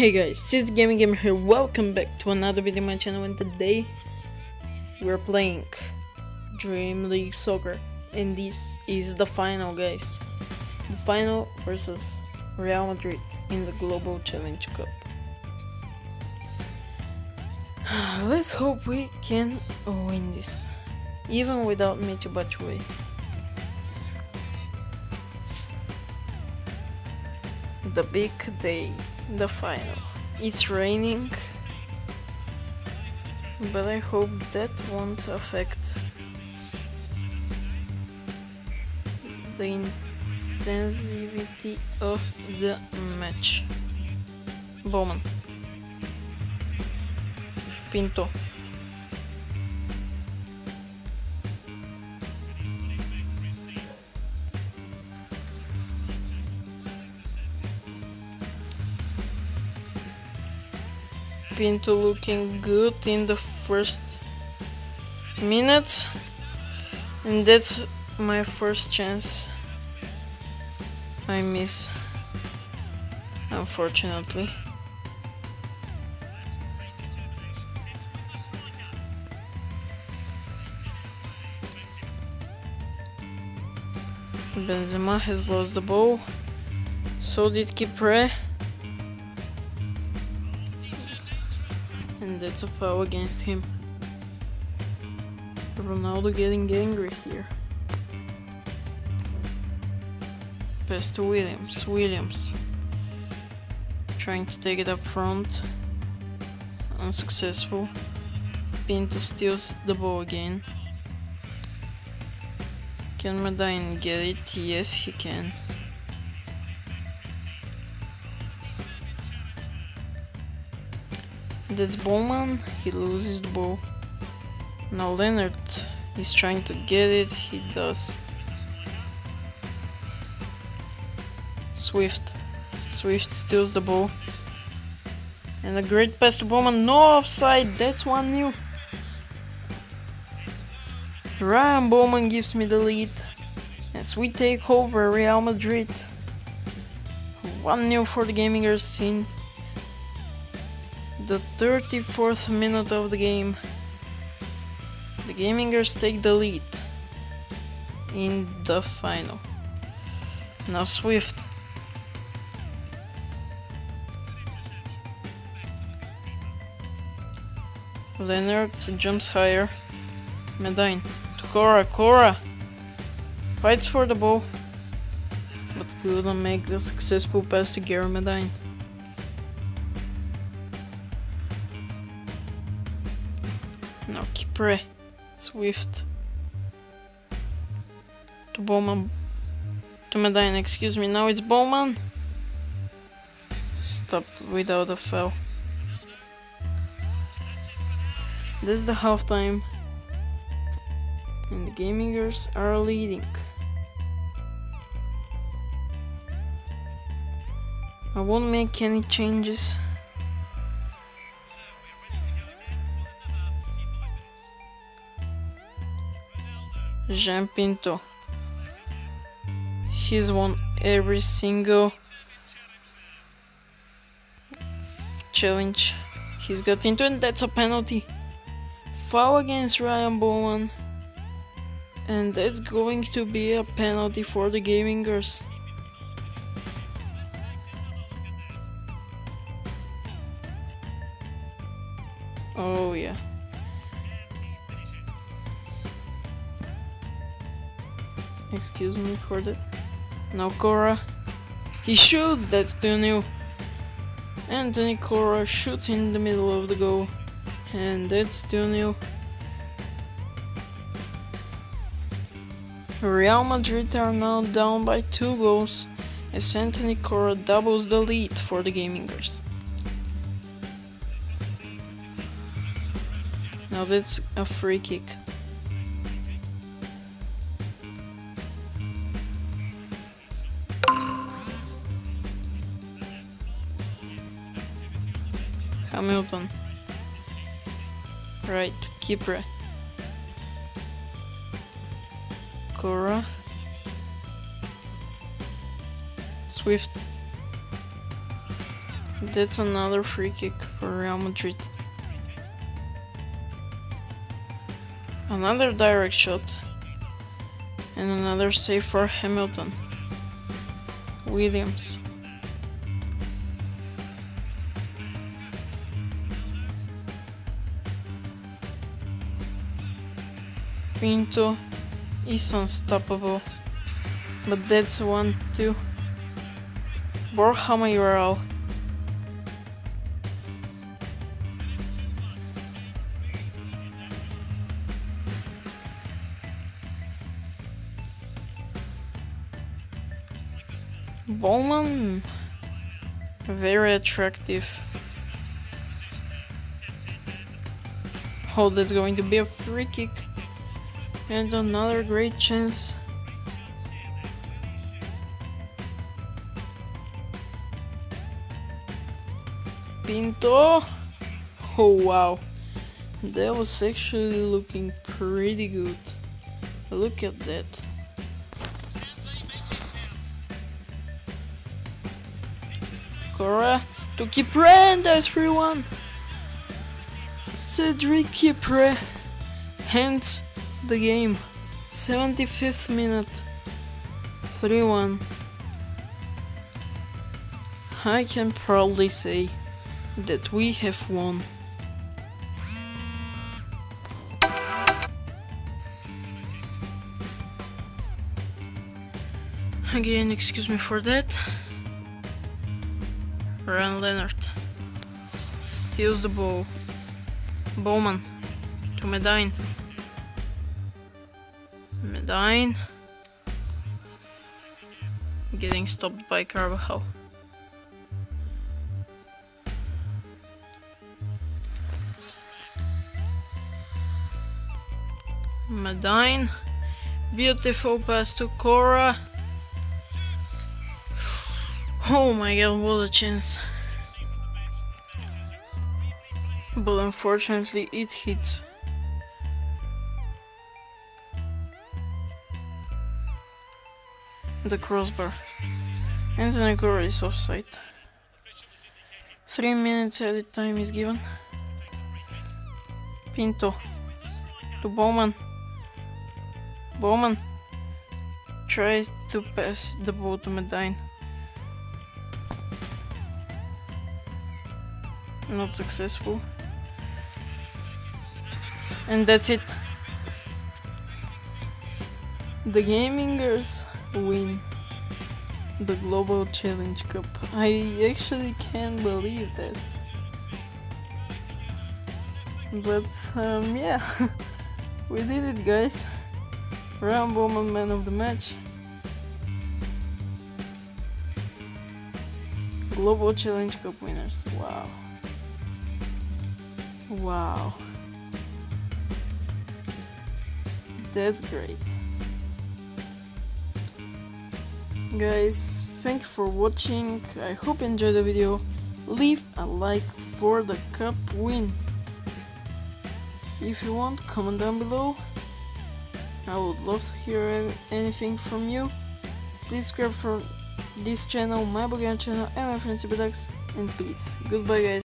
Hey guys, this is Gaming Gamer here. Welcome back to another video on my channel. And today we're playing Dream League Soccer, and this is the final, guys. The final versus Real Madrid in the Global Challenge Cup. Let's hope we can win this, even without Michy Batshuayi. The big day the final. It's raining, but I hope that won't affect the intensity of the match. Bowman. Pinto. Pinto looking good in the first minutes. And that's my first chance. I miss unfortunately. Benzema has lost the ball. So did Kipre that's a foul against him. Ronaldo getting angry here. Pass to Williams. Williams trying to take it up front. Unsuccessful. Pinto steals the ball again. Can Medine get it? Yes, he can. That's Bowman, he loses the ball. Now Leonard is trying to get it, he does. Swift. Swift steals the ball. And a great pass to Bowman, no offside, that's one new. Ryan Bowman gives me the lead. As we take over Real Madrid. 1 new for the Gamingers in the 34th minute of the game. The Gamingers take the lead in the final. Now Swift. Leonard jumps higher. Medine to Cora. Cora fights for the ball, but couldn't make the successful pass to Gary Medine. Now Kipre, Swift, to Bowman, to Medine, excuse me, now it's Bowman. Stop without a foul. This is the halftime. And the Gamingers are leading. I won't make any changes. Jean Pinto. He's won every single challenge he's got into, and that's a penalty. Foul against Ryan Bowman. And that's going to be a penalty for the Gamingers. Excuse me for that. Now Cora. He shoots, that's 2 new. Anthony Cora shoots in the middle of the goal. And that's 2 new. Real Madrid are now down by 2 goals as Anthony Cora doubles the lead for the Gamingers. Now that's a free kick. Hamilton. Right, Kipre. Cora. Swift. That's another free kick for Real Madrid. Another direct shot. And another save for Hamilton. Williams. Pinto is unstoppable. But that's one too. Borja Mayoral. Bowman. Very attractive. Oh, that's going to be a free kick. And another great chance. Pinto. Oh wow. That was actually looking pretty good. Look at that. Cora to Kipre that's 3-1. Cedric Kipre hands the game. 75th minute. 3-1. I can proudly say that we have won. Again, excuse me for that. Ryan Leonard steals the ball. Bowman to Medine. Medine getting stopped by Carvajal. Medine. Beautiful pass to Cora. Oh my god, what a chance. But unfortunately it hits. The crossbar. And Anthony Cora is offside. Three minutes edit time is given. Pinto to Bowman. Bowman tries to pass the ball to Medine. Not successful. And that's it. The Gamingers win the Global Challenge Cup. I actually can't believe that. But um, yeah, we did it, guys. Bowman, man of the match. Global Challenge Cup winners. Wow. Wow. That's great. Guys, thank you for watching. I hope you enjoyed the video. Leave a like for the cup win. If you want, comment down below. I would love to hear anything from you. Please subscribe for this channel, my Bulgarian channel, and my friends Ducks. And peace. Goodbye, guys.